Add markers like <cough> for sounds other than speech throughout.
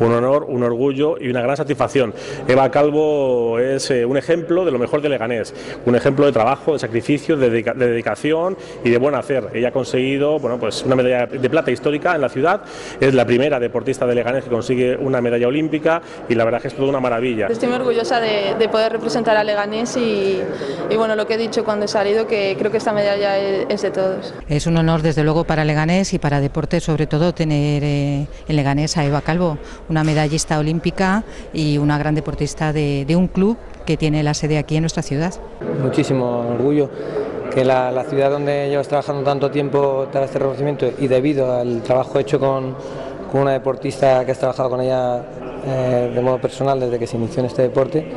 orgullo y una gran satisfacción. Eva Calvo es eh, un ejemplo de lo mejor de Leganés, un ejemplo de trabajo, de sacrificio, de, dedicación y de buen hacer. Ella ha conseguido bueno, pues una medalla de plata histórica en la ciudad, es la primera deportista de Leganés que consigue una medalla olímpica y la verdad es que es toda una maravilla. Estoy muy orgullosa de, poder representar a Leganés y, bueno, lo que he dicho cuando he salido, que creo que esta medalla es, de todos. Es un honor desde luego para Leganés y para deporte sobre todo tener eh, en Leganés a Eva Calvo, una medallista olímpica y una gran deportista de, un club que tiene la sede aquí en nuestra ciudad. Muchísimo orgullo que la, ciudad donde llevas trabajando tanto tiempo te este reconocimiento y debido al trabajo hecho con, con una deportista que has trabajado con ella eh, de modo personal desde que se inició en este deporte,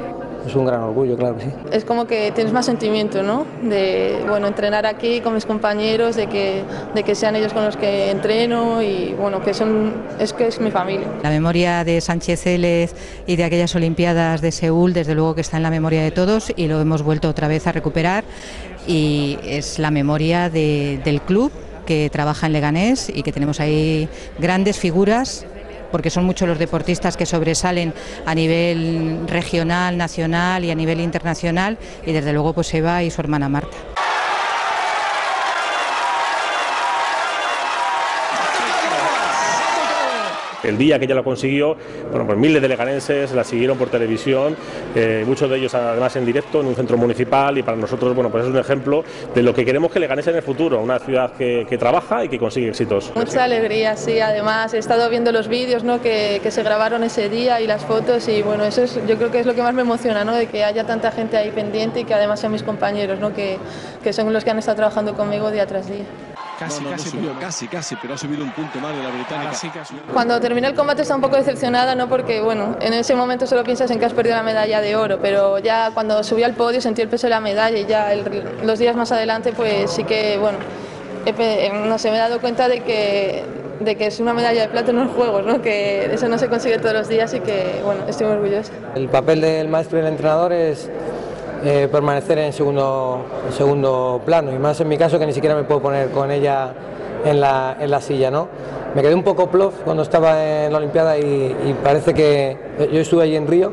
es un gran orgullo, claro que sí. Es como que tienes más sentimiento, ¿no? De, bueno, entrenar aquí con mis compañeros, de que, de que sean ellos con los que entreno y, bueno, que son, es que es mi familia. La memoria de Sánchez Élez y de aquellas Olimpiadas de Seúl, desde luego que está en la memoria de todos y lo hemos vuelto otra vez a recuperar y es la memoria del club que trabaja en Leganés y que tenemos ahí grandes figuras porque son muchos los deportistas que sobresalen a nivel regional, nacional y a nivel internacional y desde luego pues Eva y su hermana Marta. El día que ella lo consiguió, bueno, pues miles de leganenses la siguieron por televisión, eh, muchos de ellos además en directo en un centro municipal y para nosotros, bueno, pues es un ejemplo de lo que queremos que Leganés en el futuro, una ciudad que, trabaja y que consigue éxitos. Mucha alegría, sí, además he estado viendo los vídeos ¿no? que, se grabaron ese día y las fotos y bueno, eso es, yo creo que es lo que más me emociona, ¿no? de que haya tanta gente ahí pendiente y que además sean mis compañeros, ¿no? que, que son los que han estado trabajando conmigo día tras día. Casi, casi, casi, casi, pero ha subido un punto más de la británica. Cuando terminé el combate estaba un poco decepcionada, ¿no? Porque, bueno, en ese momento solo piensas en que has perdido la medalla de oro, pero ya cuando subí al podio sentí el peso de la medalla y ya los días más adelante, pues sí que, bueno, no sé, me he dado cuenta de que, de que es una medalla de plata en los juegos, ¿no? que eso no se consigue todos los días y que, bueno, estoy muy orgullosa. El papel del maestro y el entrenador es eh, permanecer en segundo, segundo plano y más en mi caso que ni siquiera me puedo poner con ella en la, en la silla. ¿no? Me quedé un poco plof cuando estaba en la Olimpiada y, parece que yo estuve allí en Río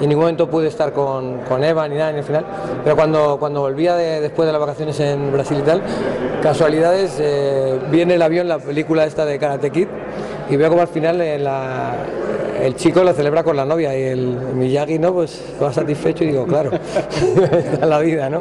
y ningún momento pude estar con, con, Eva ni nada en el final, pero cuando, cuando volvía después de las vacaciones en Brasil y tal, casualidades, eh, viene el avión, la película esta de Karate Kid, y veo como al final la, el chico lo celebra con la novia y el Miyagi no, pues va satisfecho y digo, claro, <laughs> está la vida, ¿no?